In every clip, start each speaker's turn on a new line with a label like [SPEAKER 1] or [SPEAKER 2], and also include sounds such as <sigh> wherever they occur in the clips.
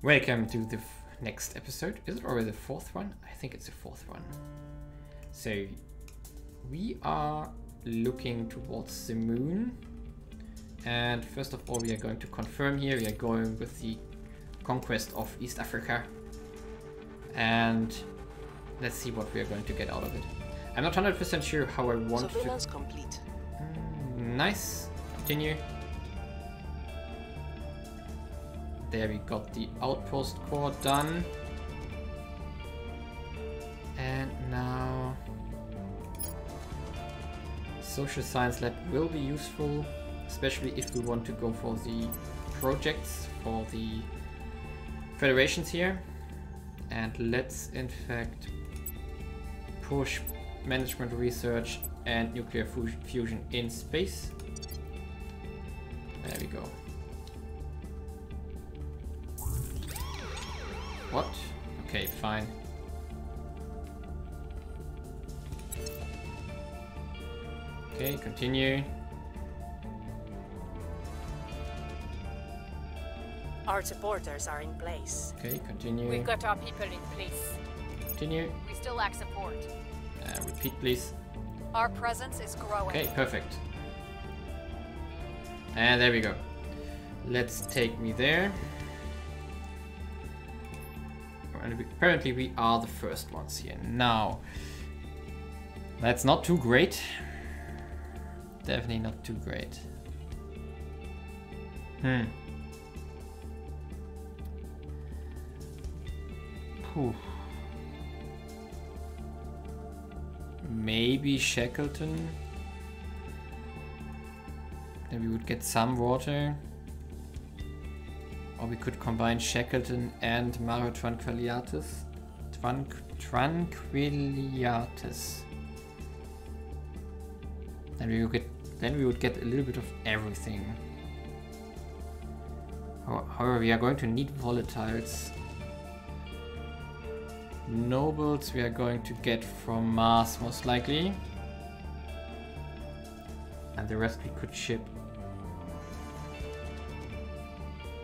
[SPEAKER 1] Welcome to the next episode. Is it already the fourth one? I think it's the fourth one. So, we are looking towards the moon. And first of all, we are going to confirm here. We are going with the conquest of East Africa. And let's see what we are going to get out of it. I'm not 100% sure how I want
[SPEAKER 2] Surveillance
[SPEAKER 1] to...
[SPEAKER 2] complete.
[SPEAKER 1] Mm, nice. Continue. There we got the outpost core done. And now... Social science lab will be useful, especially if we want to go for the projects for the federations here. And let's in fact push management research and nuclear fusion in space. There we go. Okay, fine. Okay, continue.
[SPEAKER 2] Our supporters are in place.
[SPEAKER 1] Okay, continue.
[SPEAKER 3] We've got our people in place.
[SPEAKER 1] Continue.
[SPEAKER 3] We still lack support.
[SPEAKER 1] Uh, repeat, please.
[SPEAKER 3] Our presence is growing.
[SPEAKER 1] Okay, perfect. And there we go. Let's take me there. And we- apparently we are the first ones here. Now, that's not too great. Definitely not too great. Hmm. Whew. Maybe Shackleton. Then we would get some water. We could combine Shackleton and Mario Tranquiliatus. Tran- Tranquiliatus. Then we would get then we would get a little bit of everything. However, we are going to need volatiles. Nobles we are going to get from Mars most likely. And the rest we could ship.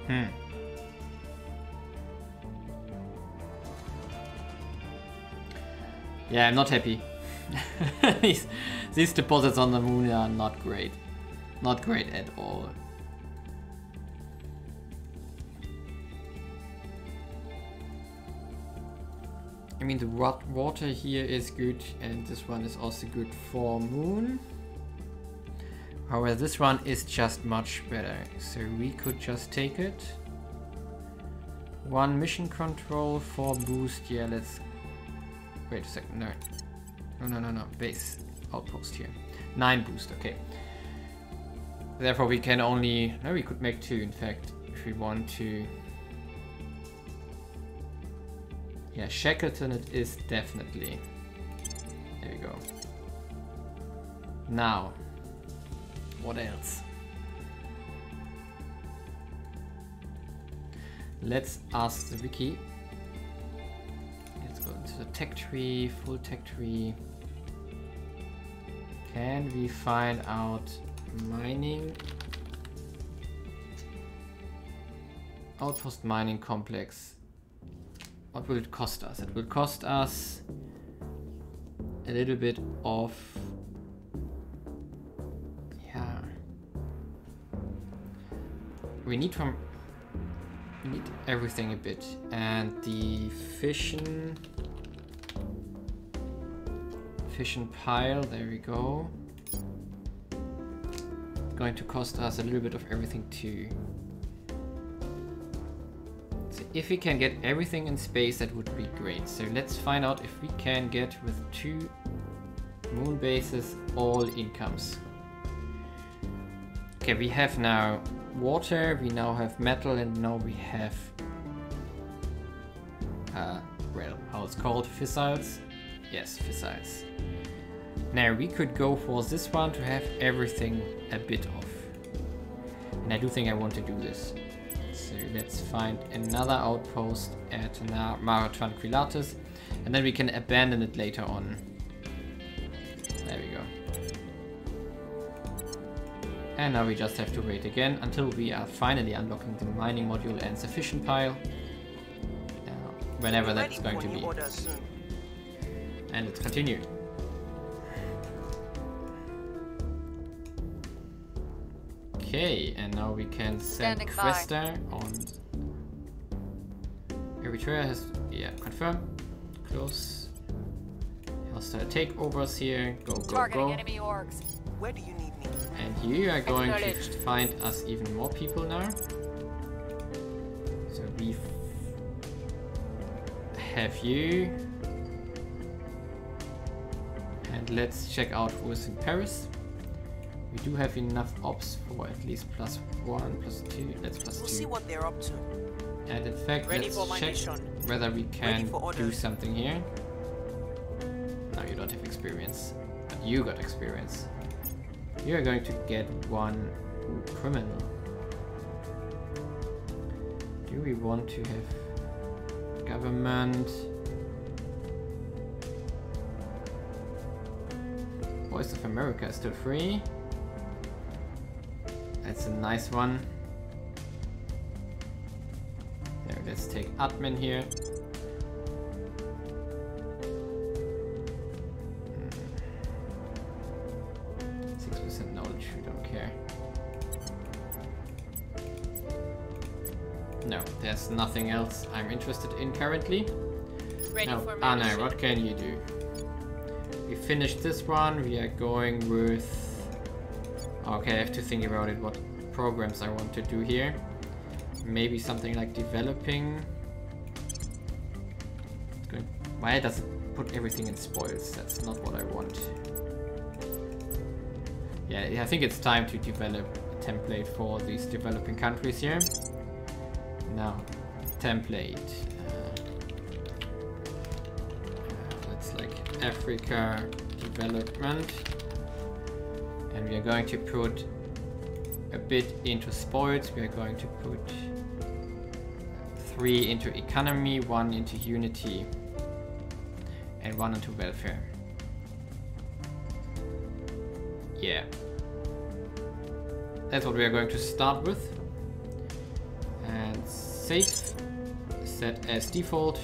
[SPEAKER 1] Hmm. Yeah, I'm not happy. <laughs> these, these deposits on the moon are not great. Not great at all. I mean, the water here is good, and this one is also good for moon. However, this one is just much better, so we could just take it. One mission control, four boost. Yeah, let's. Wait a second. No, no, no, no, no. Base outpost here. Nine boost. Okay. Therefore, we can only. No, we could make two. In fact, if we want to. Yeah, Shackleton it is definitely. There we go. Now, what else? Let's ask the wiki. The tech tree, full tech tree. Can we find out mining? Outpost mining complex. What will it cost us? It will cost us a little bit of yeah. We need from we need everything a bit. And the fission fission pile, there we go. Going to cost us a little bit of everything too. So if we can get everything in space, that would be great. So let's find out if we can get with two moon bases all incomes. Okay, we have now water, we now have metal, and now we have, uh, well, how it's called, fissiles? Yes, fissiles. Now we could go for this one to have everything a bit off. And I do think I want to do this. So let's find another outpost at Mara Tranquillatus, and then we can abandon it later on. There we go. And now we just have to wait again until we are finally unlocking the mining module and sufficient pile. whenever that's going to be.
[SPEAKER 4] Orders soon.
[SPEAKER 1] And let's continue. Okay, and now we can send
[SPEAKER 3] Standing by.
[SPEAKER 1] On Eritrea has yeah, confirm. Close. Hostile takeovers here. Go, go,
[SPEAKER 3] Targeting
[SPEAKER 1] go.
[SPEAKER 3] enemy orgs.
[SPEAKER 4] Where do you need me?
[SPEAKER 1] And you are going to find us even more people now. So we have you. And let's check out who is in Paris. We do have enough ops for at least plus one, plus two. Let's plus
[SPEAKER 4] We'll see what they're up to.
[SPEAKER 1] And in fact,
[SPEAKER 4] Ready
[SPEAKER 1] let's check
[SPEAKER 4] mission.
[SPEAKER 1] whether we can do something here. Now you don't have experience. But you got experience. You are going to get one criminal. Do we want to have government? Voice of America is still free. That's a nice one. There, let's take admin here. Six percent knowledge. We don't care. No, there's nothing else I'm interested in currently.
[SPEAKER 3] Ready
[SPEAKER 1] now, Anna, what can you do? We finished this one. We are going with. Okay, I have to think about it. What programs I want to do here? Maybe something like developing. Going. Why does it put everything in spoils? That's not what I want. Yeah, I think it's time to develop a template for these developing countries here. Now, template. Africa development. And we are going to put a bit into sports. We are going to put three into economy, one into unity, and one into welfare. Yeah. That's what we are going to start with. And save. Set as default.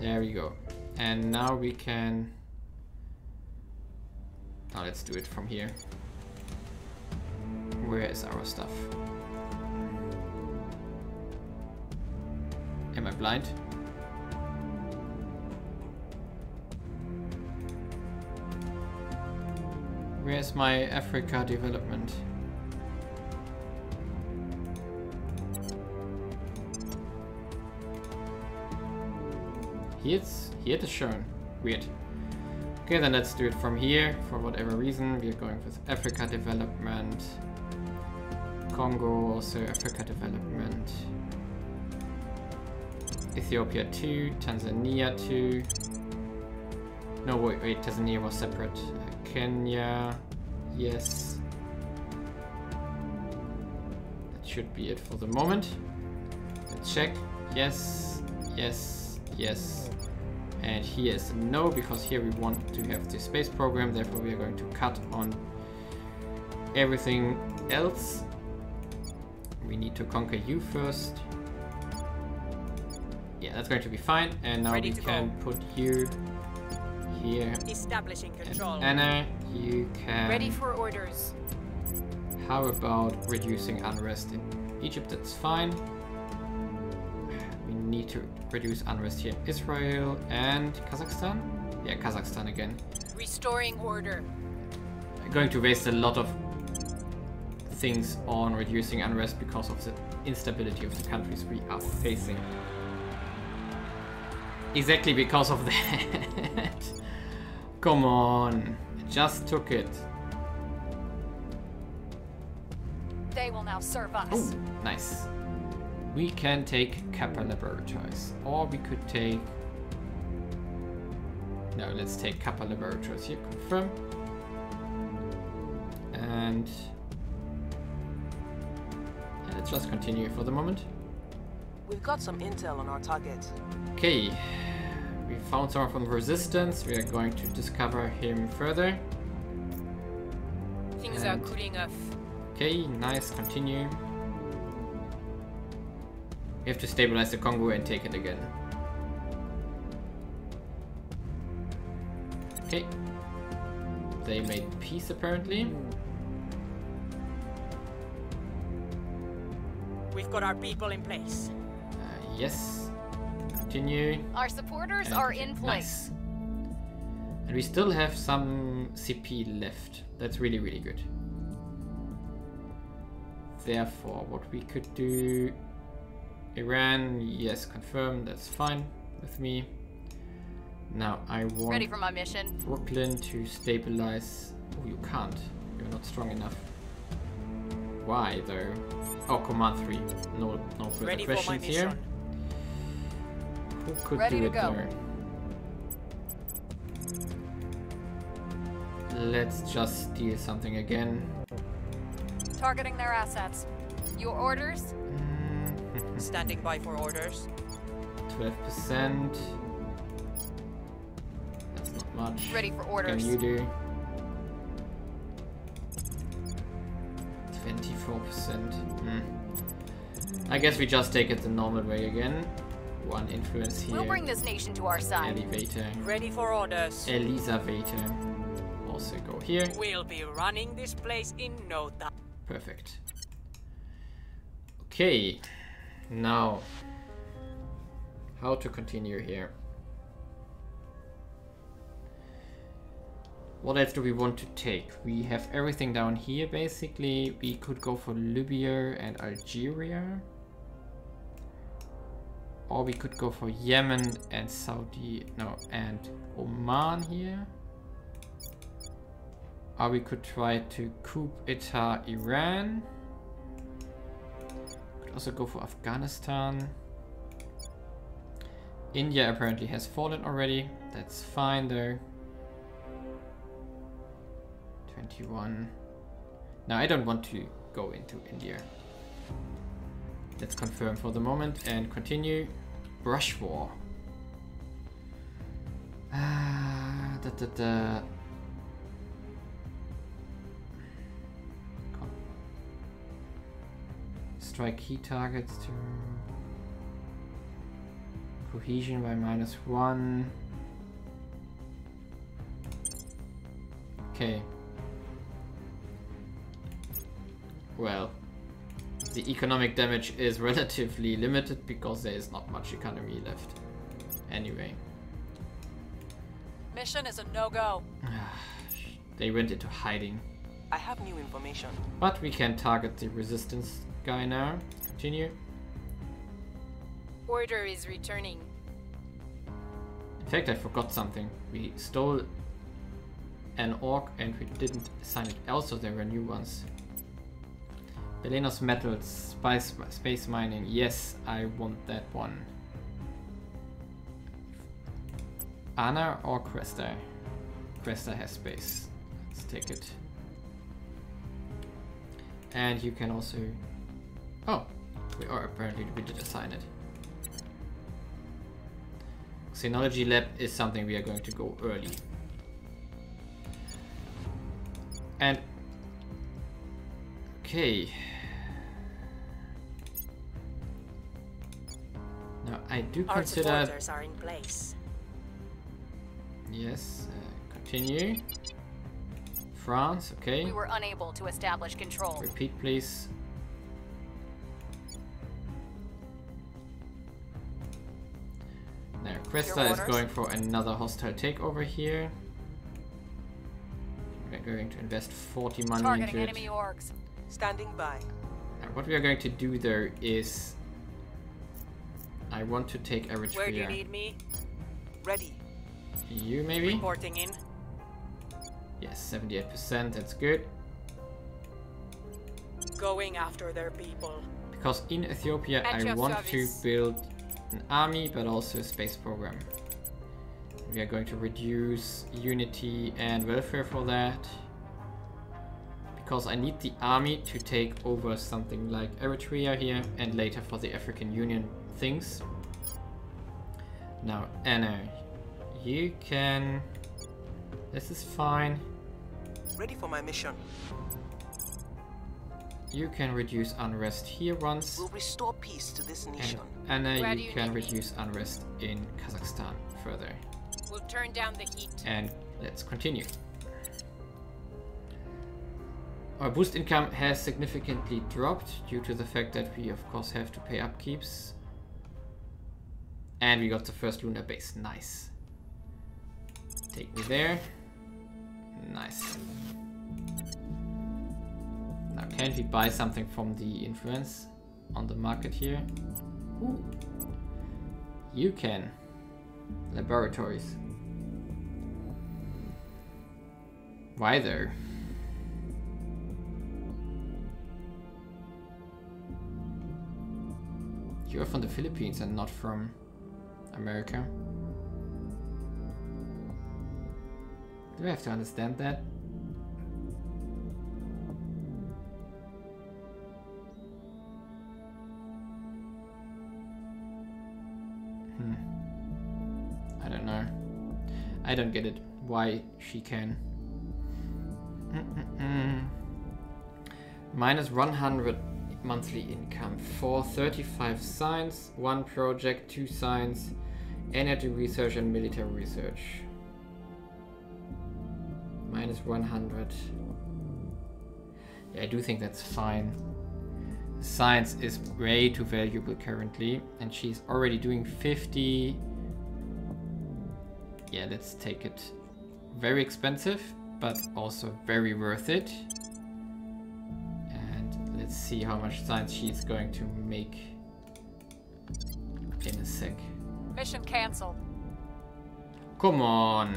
[SPEAKER 1] There we go. And now we can... Now let's do it from here. Where is our stuff? Am I blind? Where's my Africa development? Here it is shown. Weird. Okay, then let's do it from here. For whatever reason, we are going with Africa development. Congo also Africa development. Ethiopia 2, Tanzania 2. No, wait, wait, Tanzania was separate. Uh, Kenya, yes. That should be it for the moment. Let's check. Yes, yes, yes. And here is no, because here we want to have the space program, therefore we are going to cut on everything else. We need to conquer you first. Yeah, that's going to be fine. And now
[SPEAKER 2] Ready
[SPEAKER 1] we can put you here.
[SPEAKER 2] Establishing
[SPEAKER 1] And
[SPEAKER 2] control.
[SPEAKER 1] Anna, you can.
[SPEAKER 3] Ready for orders.
[SPEAKER 1] How about reducing unrest in Egypt? That's fine. Need to reduce unrest here in Israel and Kazakhstan. Yeah, Kazakhstan again.
[SPEAKER 3] Restoring order.
[SPEAKER 1] I'm going to waste a lot of things on reducing unrest because of the instability of the countries we are facing. Exactly because of <laughs> that. Come on. I just took it.
[SPEAKER 3] They will now serve us.
[SPEAKER 1] Oh, nice. We can take Kappa Laboratories. Or we could take... No, let's take Kappa Laboratories here. Confirm. And... Yeah, let's just continue for the moment.
[SPEAKER 4] We've got some intel on our target.
[SPEAKER 1] Okay. We found someone from the Resistance. We are going to discover him further.
[SPEAKER 3] Things are cooling off.
[SPEAKER 1] Okay, nice, continue. We have to stabilize the Congo and take it again. Okay. They made peace apparently.
[SPEAKER 2] We've got our people in place.
[SPEAKER 1] Uh, yes. Continue.
[SPEAKER 3] Our supporters
[SPEAKER 1] And
[SPEAKER 3] are in place.
[SPEAKER 1] Nice.
[SPEAKER 3] place.
[SPEAKER 1] And we still have some CP left. That's really, really good. Therefore, what we could do... Iran, yes, confirm, that's fine with me. Now, I want
[SPEAKER 3] Ready for my mission.
[SPEAKER 1] Brooklyn to stabilize... Oh, you can't. You're not strong enough. Why, though? Oh, command 3. No, no further
[SPEAKER 2] Ready
[SPEAKER 1] questions here. Who could
[SPEAKER 3] Ready
[SPEAKER 1] do it
[SPEAKER 3] go.
[SPEAKER 1] there? Let's just steal something again.
[SPEAKER 3] Targeting their assets. Your orders?
[SPEAKER 1] Mm,
[SPEAKER 2] Standing by for orders.
[SPEAKER 1] 12%. That's not much.
[SPEAKER 3] Ready for
[SPEAKER 1] What
[SPEAKER 3] orders.
[SPEAKER 1] can you do? 24%. Hmm. I guess we just take it the normal way again. One influence here.
[SPEAKER 3] We'll bring this nation to our side.
[SPEAKER 1] Elevator.
[SPEAKER 2] Ready for orders.
[SPEAKER 1] Elevator. Also go here.
[SPEAKER 2] We'll be running this place in no time.
[SPEAKER 1] Perfect. Okay. Now, how to continue here? What else do we want to take? We have everything down here basically. We could go for Libya and Algeria. Or we could go for Yemen and Saudi, no, and Oman here. Or we could try to coup Iran. Also go for Afghanistan. India apparently has fallen already. That's fine though. 21. Now I don't want to go into India. Let's confirm for the moment and continue. Brush war. Ah, da, da, da. Strike key targets to cohesion by minus one. Okay. Well, the economic damage is <laughs> relatively limited because there is not much economy left. Anyway,
[SPEAKER 3] Mission is a no-go. <sighs>
[SPEAKER 1] they went into hiding.
[SPEAKER 4] I have new information.
[SPEAKER 1] But we can target the resistance guy now. Continue.
[SPEAKER 3] Order is returning.
[SPEAKER 1] In fact, I forgot something. We stole an org and we didn't assign it. Also, there were new ones. Belenos metals, spice, space mining. Yes, I want that one. Anna or Cresta? Cresta has space. Let's take it. And you can also. Oh, we are apparently we did assign it. Xenology lab is something we are going to go early. And okay. Now I do consider
[SPEAKER 2] supporters are in place.
[SPEAKER 1] yes. Uh, continue. France, okay.
[SPEAKER 3] We were unable to establish control.
[SPEAKER 1] Repeat, please. Now, Cresta is going for another hostile takeover here. We're going to invest 40 money
[SPEAKER 3] Targeting
[SPEAKER 1] into it.
[SPEAKER 3] enemy orgs.
[SPEAKER 4] Standing by.
[SPEAKER 1] Now, what we are going to do there is... I want to take Eritrea.
[SPEAKER 2] Where do you need me?
[SPEAKER 4] Ready.
[SPEAKER 1] You maybe?
[SPEAKER 2] Reporting in.
[SPEAKER 1] Yes, 78%, that's good.
[SPEAKER 2] Going after their people.
[SPEAKER 1] Because in Ethiopia
[SPEAKER 3] At
[SPEAKER 1] I want
[SPEAKER 3] service.
[SPEAKER 1] to build an army but also a space program. We are going to reduce unity and welfare for that. Because I need the army to take over something like Eritrea here and later for the African Union things. Now Anna, you can... This is fine.
[SPEAKER 4] Ready for my mission.
[SPEAKER 1] you can reduce unrest here once.
[SPEAKER 4] We'll restore peace to this
[SPEAKER 1] And
[SPEAKER 4] nation.
[SPEAKER 1] Anna,
[SPEAKER 3] Where do
[SPEAKER 1] you
[SPEAKER 3] you
[SPEAKER 1] can
[SPEAKER 3] need
[SPEAKER 1] reduce unrest in Kazakhstan further.
[SPEAKER 3] We'll turn down the heat.
[SPEAKER 1] And let's continue. Our boost income has significantly dropped due to the fact that we of course have to pay upkeeps. And we got the first lunar base. Nice. Take me there. Nice. Now can't we buy something from the influence on the market here? Ooh. You can. Laboratories. Why there? You're from the Philippines and not from America. Do I have to understand that? I don't get it. Why she can. Mm-mm-mm. Minus 100 monthly income for 35 science, one project, two science, energy research and military research. Minus 100. Yeah, I do think that's fine. Science is way too valuable currently, and she's already doing 50. Yeah, let's take it. Very expensive, but also very worth it. And let's see how much science she's going to make in a sec.
[SPEAKER 3] Mission canceled.
[SPEAKER 1] Come on!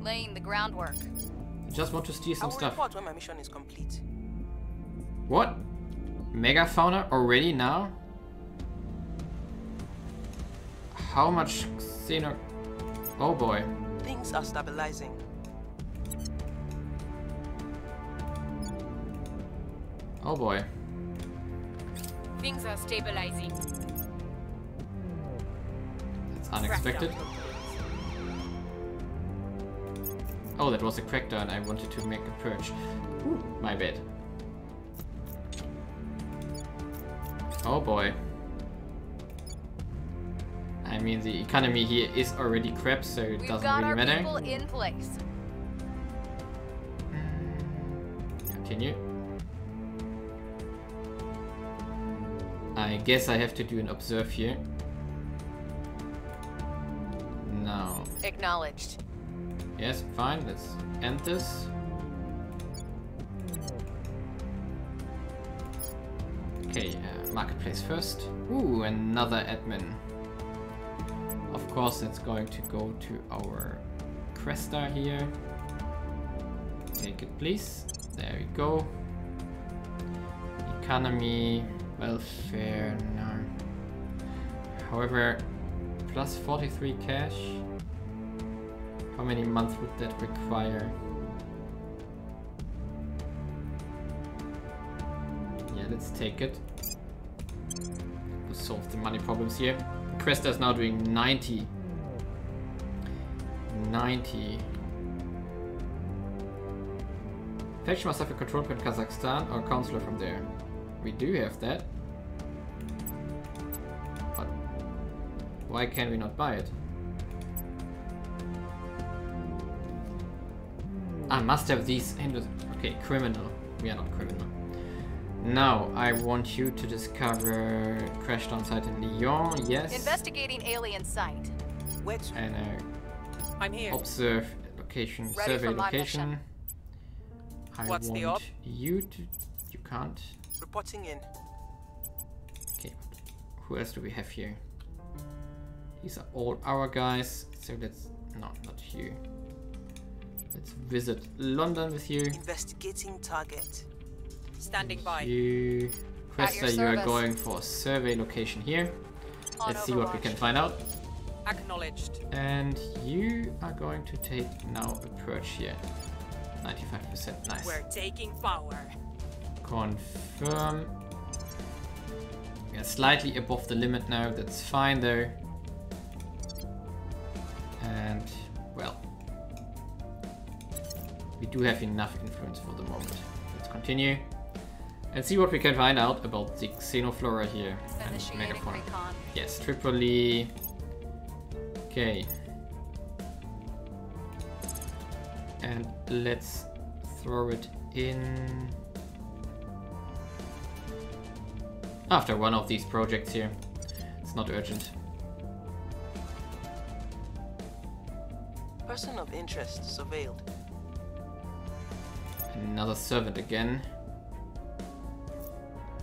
[SPEAKER 3] Laying the groundwork.
[SPEAKER 1] I just want to steal some
[SPEAKER 4] I
[SPEAKER 1] some
[SPEAKER 4] will
[SPEAKER 1] stuff.
[SPEAKER 4] report when my mission is complete.
[SPEAKER 1] What? Megafauna already now? How much xeno... Oh boy.
[SPEAKER 4] Things are stabilizing.
[SPEAKER 1] Oh boy.
[SPEAKER 3] Things are stabilizing.
[SPEAKER 1] That's unexpected. Oh, that was a crackdown and I wanted to make a purge. Ooh, my bad. Oh boy. I mean, the economy here is already crap, so it
[SPEAKER 3] We've
[SPEAKER 1] doesn't
[SPEAKER 3] got
[SPEAKER 1] really
[SPEAKER 3] our
[SPEAKER 1] matter.
[SPEAKER 3] people in place.
[SPEAKER 1] Continue. I guess I have to do an observe here. No.
[SPEAKER 3] Acknowledged.
[SPEAKER 1] Yes, fine, let's end this. Okay, uh, marketplace first. Ooh, another admin. Course, it's going to go to our Cresta here. Take it, please. There we go. Economy, welfare, no. However, plus 43 cash. How many months would that require? Yeah, let's take it. We'll solve the money problems here. Cresta is now doing 90. 90. Faction must have a control point in Kazakhstan or counselor from there. We do have that. But why can we not buy it? I must have these Hindus. Okay, criminal. We are not criminal. Now, I want you to discover crashed on site in Lyon, yes.
[SPEAKER 3] Investigating alien site.
[SPEAKER 4] Which? to?
[SPEAKER 1] and uh,
[SPEAKER 2] I'm here.
[SPEAKER 1] observe location,
[SPEAKER 3] Ready
[SPEAKER 1] survey location. I
[SPEAKER 2] What's the
[SPEAKER 1] want
[SPEAKER 2] op?
[SPEAKER 1] you to. You can't.
[SPEAKER 4] Reporting in.
[SPEAKER 1] Okay, who else do we have here? These are all our guys, so let's. No, not you. Let's visit London with you.
[SPEAKER 4] Investigating target.
[SPEAKER 2] Standing by.
[SPEAKER 1] You. Cresta, you are going for a survey location here.
[SPEAKER 3] On
[SPEAKER 1] Let's see what we can find out.
[SPEAKER 2] Acknowledged.
[SPEAKER 1] And you are going to take now a purge here. 95%, nice.
[SPEAKER 2] We're taking power.
[SPEAKER 1] Confirm. We are slightly above the limit now, that's fine though. And, well. We do have enough influence for the moment. Let's continue. And see what we can find out about the xenoflora here. and
[SPEAKER 3] Initiating
[SPEAKER 1] megafauna.
[SPEAKER 3] recon.
[SPEAKER 1] Yes, Tripoli. Okay. And let's throw it in after one of these projects here. It's not urgent.
[SPEAKER 4] Person of interest surveilled.
[SPEAKER 1] Another servant again.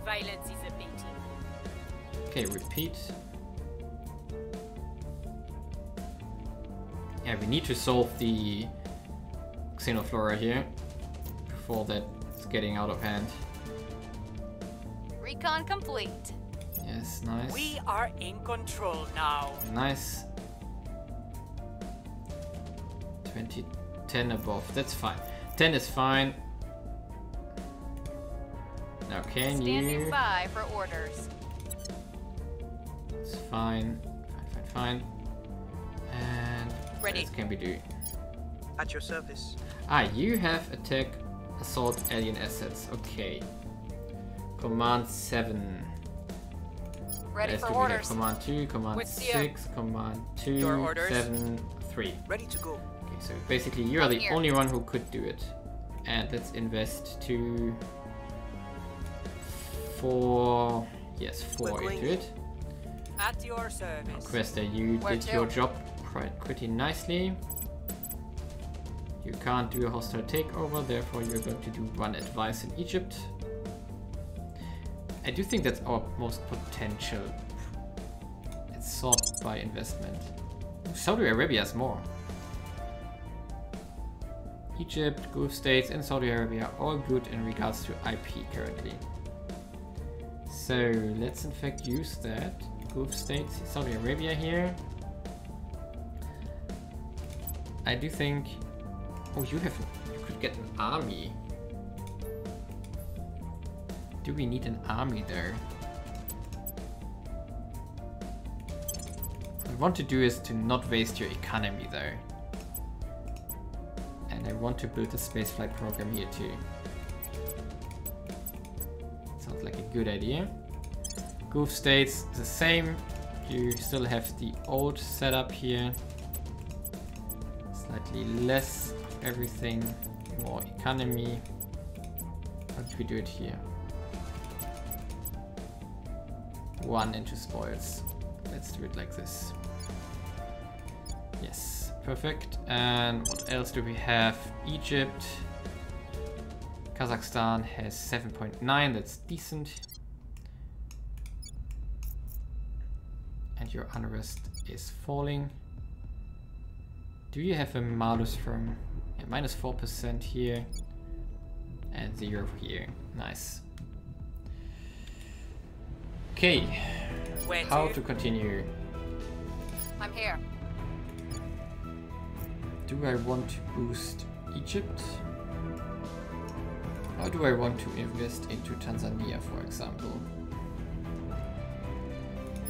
[SPEAKER 2] Violence is abating.
[SPEAKER 1] Okay, repeat. Yeah, we need to solve the xenoflora here before that's getting out of hand.
[SPEAKER 3] Recon complete.
[SPEAKER 1] Yes, nice.
[SPEAKER 2] We are in control now.
[SPEAKER 1] Nice. 20, 10 above. That's fine. 10 is fine. Now can
[SPEAKER 3] Standing
[SPEAKER 1] you?
[SPEAKER 3] by for orders.
[SPEAKER 1] It's fine. Fine, fine, fine. And
[SPEAKER 2] Ready.
[SPEAKER 1] what can we do?
[SPEAKER 4] At your service.
[SPEAKER 1] Ah, you have attack assault alien assets. Okay. Command 7.
[SPEAKER 3] Ready
[SPEAKER 1] Else
[SPEAKER 3] for
[SPEAKER 1] do we have
[SPEAKER 3] orders.
[SPEAKER 1] Command 2, Command
[SPEAKER 2] With the, uh,
[SPEAKER 1] 6, Command 2,
[SPEAKER 2] your orders?
[SPEAKER 1] 7, 3.
[SPEAKER 4] Ready to go.
[SPEAKER 1] Okay, so basically you are the
[SPEAKER 3] Here.
[SPEAKER 1] only one who could do it. And let's invest to four yes, four into it.
[SPEAKER 2] At your service.
[SPEAKER 1] Cresta, you
[SPEAKER 3] Where
[SPEAKER 1] did your job quite pretty nicely. You can't do a hostile takeover, therefore you're going to do one advice in Egypt. I do think that's our most potential. It's sought by investment. Saudi Arabia has more. Egypt, Gulf states, and Saudi Arabia are all good in regards to IP currently. So let's in fact use that. Gulf states, Saudi Arabia here. I do think. Oh, you have. You could get an army. Do we need an army there? What I want to do is to not waste your economy there. And I want to build a spaceflight program here too. Good idea. Gulf states the same. You still have the old setup here. Slightly less everything, more economy. How do we do it here? One into spoils. Let's do it like this. Yes, perfect. And what else do we have? Egypt. Kazakhstan has 7.9, that's decent. And your unrest is falling. Do you have a malus from yeah, minus 4% here and 0 here? Nice. Okay,
[SPEAKER 2] Where
[SPEAKER 1] how
[SPEAKER 2] to?
[SPEAKER 1] to continue?
[SPEAKER 3] I'm here.
[SPEAKER 1] Do I want to boost Egypt? Or do I want to invest into Tanzania, for example?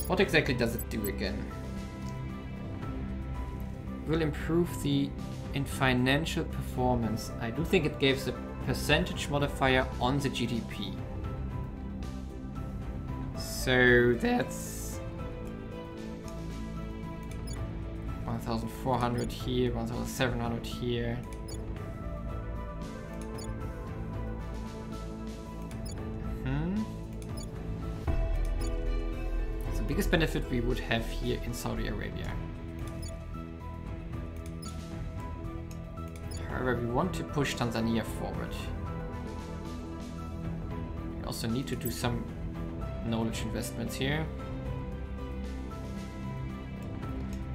[SPEAKER 1] What exactly does it do again? Will improve the in financial performance. I do think it gives a percentage modifier on the GDP. So that's 1400 here, 1700 here. Biggest benefit we would have here in Saudi Arabia. However, we want to push Tanzania forward. We also need to do some knowledge investments here.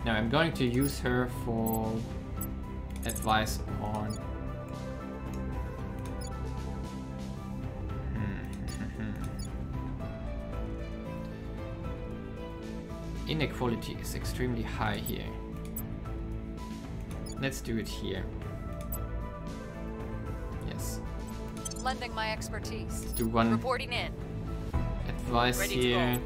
[SPEAKER 1] Now I'm going to use her for advice on. Inequality is extremely high here. Let's do it here. Yes,
[SPEAKER 3] Lending my expertise.
[SPEAKER 1] let's do one
[SPEAKER 3] Reporting in.
[SPEAKER 1] advice
[SPEAKER 2] Ready
[SPEAKER 1] here.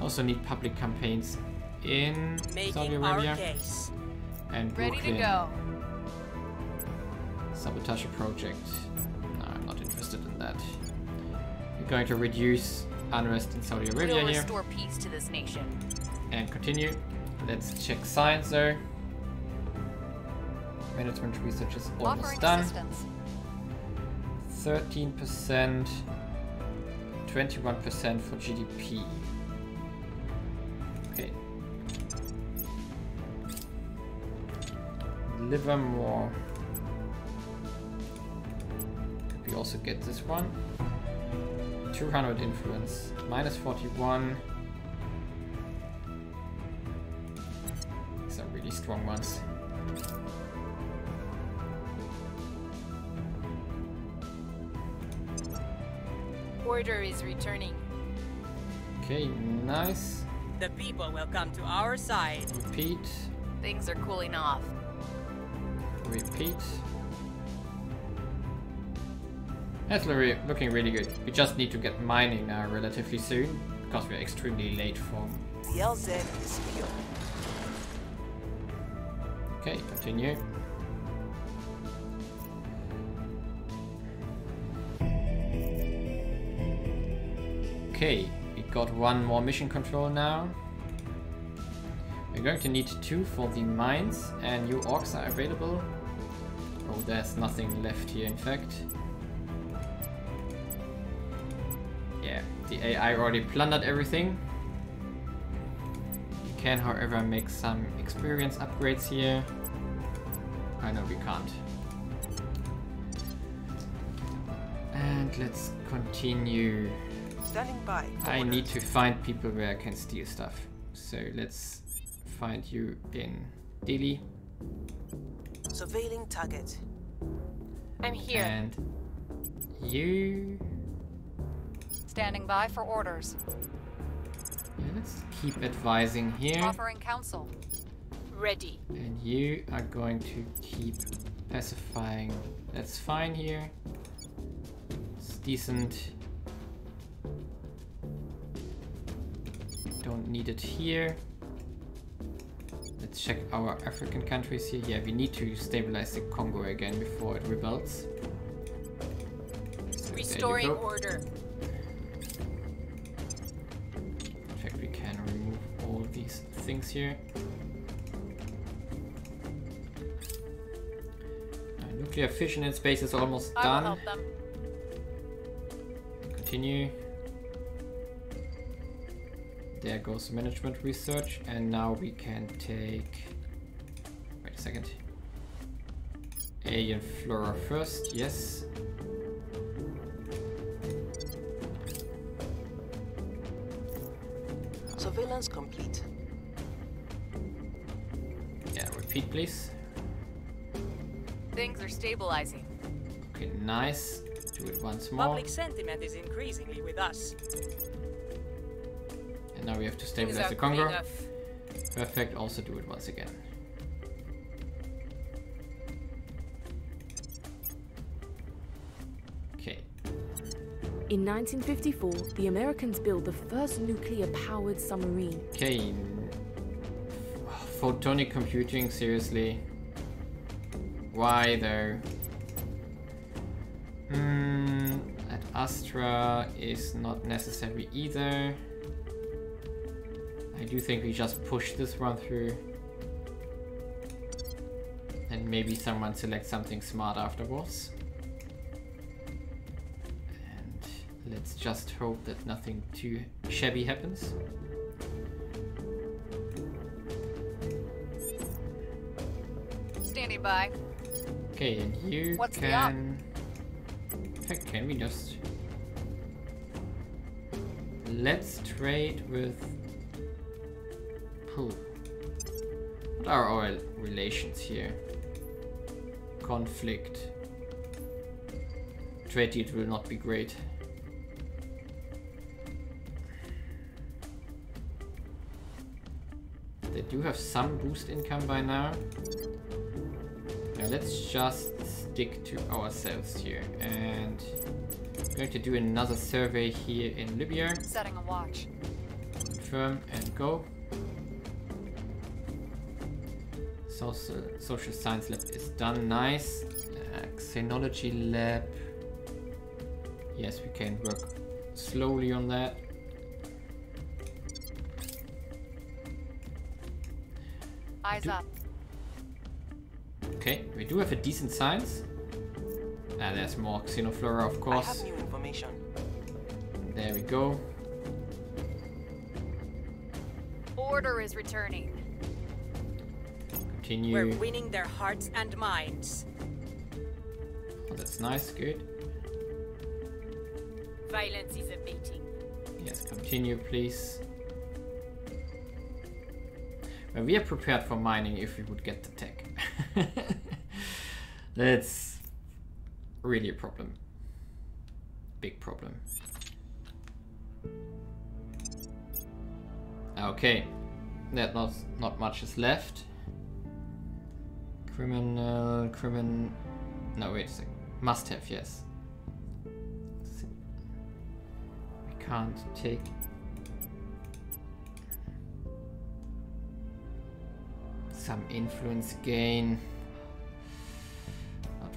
[SPEAKER 1] Also need public campaigns in Saudi
[SPEAKER 2] Making our
[SPEAKER 1] Arabia
[SPEAKER 2] case.
[SPEAKER 1] and
[SPEAKER 3] Ready to go.
[SPEAKER 1] Sabotage a project. No, I'm not interested in that. that. We're going to reduce unrest in Saudi Arabia
[SPEAKER 3] We'll
[SPEAKER 1] here
[SPEAKER 3] restore peace to this nation.
[SPEAKER 1] and continue. Let's check science though. Management research is almost
[SPEAKER 3] Offering
[SPEAKER 1] done.
[SPEAKER 3] assistance.
[SPEAKER 1] 13%, 21% for GDP. Okay. Livermore. Could we also get this one? 200 influence, minus 41. These are really strong ones.
[SPEAKER 2] Order is returning.
[SPEAKER 1] Okay, nice.
[SPEAKER 2] The people will come to our side.
[SPEAKER 1] Repeat.
[SPEAKER 3] Things are cooling off.
[SPEAKER 1] Repeat. That's looking really good. We just need to get mining now relatively soon, because we're extremely late for...
[SPEAKER 4] LZ.
[SPEAKER 1] Okay, continue. Okay, we got one more mission control now. We're going to need two for the mines, and new orgs are available. Oh, there's nothing left here, in fact. The AI already plundered everything. We can, however, make some experience upgrades here. I know we can't. And let's continue.
[SPEAKER 4] Standing by.
[SPEAKER 1] I
[SPEAKER 4] orders.
[SPEAKER 1] need to find people where I can steal stuff. So let's find you in Delhi.
[SPEAKER 4] Surveilling target.
[SPEAKER 2] I'm here.
[SPEAKER 1] And you.
[SPEAKER 3] Standing by for orders.
[SPEAKER 1] Yeah, let's keep advising here.
[SPEAKER 3] Offering counsel.
[SPEAKER 2] Ready.
[SPEAKER 1] And you are going to keep pacifying. That's fine here. It's decent. Don't need it here. Let's check our African countries here. Yeah, we need to stabilize the Congo again before it rebels. So there you
[SPEAKER 2] Restoring order.
[SPEAKER 1] Things here. Uh, nuclear fission in space is almost done. Continue. There goes management research, and now we can take. Wait a second. Alien flora first, yes. Yeah, repeat please.
[SPEAKER 3] Things are stabilizing.
[SPEAKER 1] Okay, nice. Do it once more.
[SPEAKER 2] Public sentiment is increasingly with us.
[SPEAKER 1] And now we have to stabilize the Congo. Perfect, also do it once again. Okay,
[SPEAKER 5] In 1954, the Americans built the first nuclear powered submarine.
[SPEAKER 1] okay. Photonic computing, seriously. Why though? Hmm, at Astra is not necessary either. I do think we just push this one through. And maybe someone selects something smart afterwards. And let's just hope that nothing too shabby happens.
[SPEAKER 3] By.
[SPEAKER 1] Okay, and you
[SPEAKER 3] What's
[SPEAKER 1] can. Heck, can we just? Let's trade with. Who? What are our relations here? Conflict. Trade deal will not be great. They do have some boost income by now. Let's just stick to ourselves here and I'm going to do another survey here in Libya.
[SPEAKER 3] Setting a watch.
[SPEAKER 1] Confirm and go. Social, social science lab is done. Nice. Uh, xenology lab Yes, we can work slowly on that.
[SPEAKER 3] Eyes
[SPEAKER 1] Do-
[SPEAKER 3] up.
[SPEAKER 1] Okay, we do have a decent science. Ah, there's more Xenoflora, of
[SPEAKER 4] I have
[SPEAKER 1] course.
[SPEAKER 4] new information.
[SPEAKER 1] There we go.
[SPEAKER 3] Order is returning.
[SPEAKER 1] Continue.
[SPEAKER 2] We're winning their hearts and minds.
[SPEAKER 1] Oh, that's nice, good.
[SPEAKER 2] Violence is abating.
[SPEAKER 1] Yes, continue, please. Well, we are prepared for mining if we would get the tech. <laughs> That's really a problem. Big problem. Okay, that not not much is left. Criminal, crimin. No, wait a second. Must have, yes. We can't take. Some influence gain.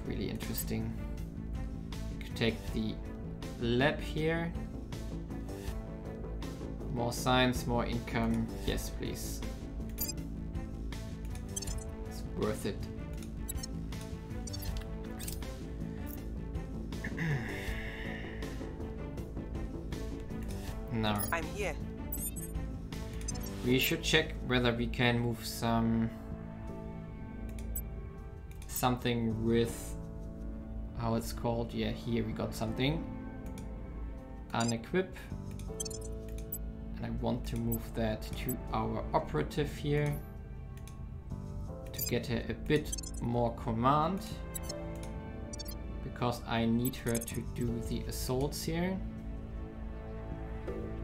[SPEAKER 1] Really interesting. We could take the lab here. More science, more income. Yes, please. It's worth it. <coughs> now,
[SPEAKER 4] I'm here.
[SPEAKER 1] we should check whether we can move some something with how it's called. Yeah, here we got something. Unequip. And I want to move that to our operative here to get her a bit more command because I need her to do the assaults here.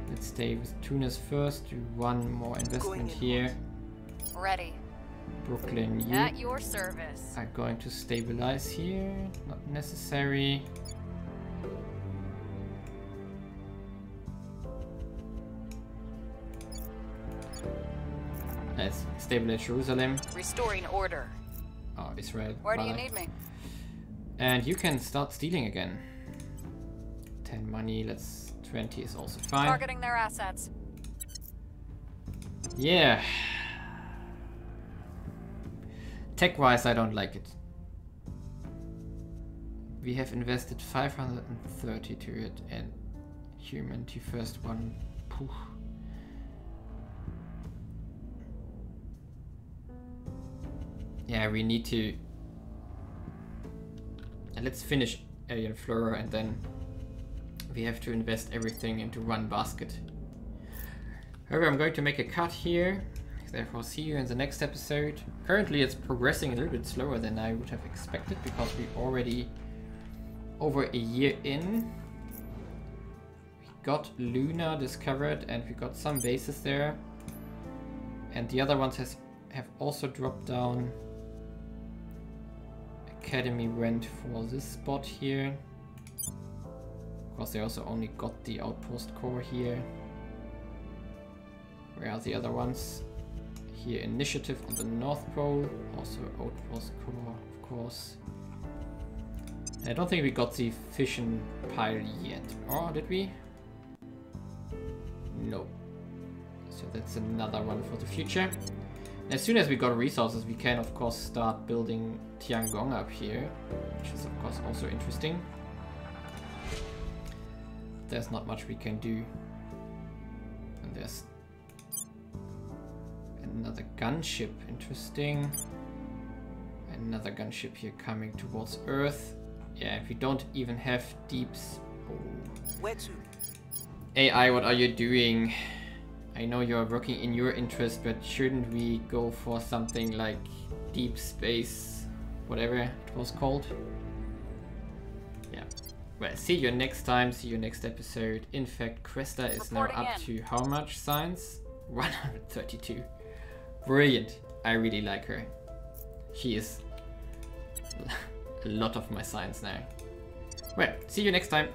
[SPEAKER 1] Let's stay with Tunis first, do one more investment here.
[SPEAKER 3] Ready.
[SPEAKER 1] Brooklyn, you
[SPEAKER 3] At your service.
[SPEAKER 1] are going to stabilize here. Not necessary. Let's stabilize Jerusalem.
[SPEAKER 3] Restoring order.
[SPEAKER 1] Oh, Israel.
[SPEAKER 3] Where do you need me?
[SPEAKER 1] And you can start stealing again. 10 money, let's 20 is also fine.
[SPEAKER 3] Targeting their assets.
[SPEAKER 1] Yeah. Tech wise, I don't like it. We have invested 530 to it and humanity first one. Poof. Yeah, we need to. Uh, let's finish uh, Alien Flora and then we have to invest everything into one basket. However, I'm going to make a cut here. Therefore, see you in the next episode. Currently, it's progressing a little bit slower than I would have expected because we're already over a year in. We got Luna discovered and we got some bases there. And the other ones has have also dropped down. Academy went for this spot here. Of course, they also only got the outpost core here. Where are the other ones? Here, initiative on the North Pole, also outpost core, of course. I don't think we got the fission pile yet. Or did we? No. So that's another one for the future. As soon as we got resources, we can of course start building Tiangong up here, which is of course also interesting. There's not much we can do. And there's another gunship, interesting. Another gunship here coming towards Earth. Yeah, if we don't even have deeps. Oh.
[SPEAKER 4] Where to?
[SPEAKER 1] AI, what are you doing? I know you're working in your interest, but shouldn't we go for something like deep space, whatever it was called? Yeah. Well, see you next time, see you next episode. In fact, Cresta is now up
[SPEAKER 3] in.
[SPEAKER 1] to how much science? <laughs> 132. Brilliant. I really like her. She is <laughs> a lot of my science now. Well, see you next time.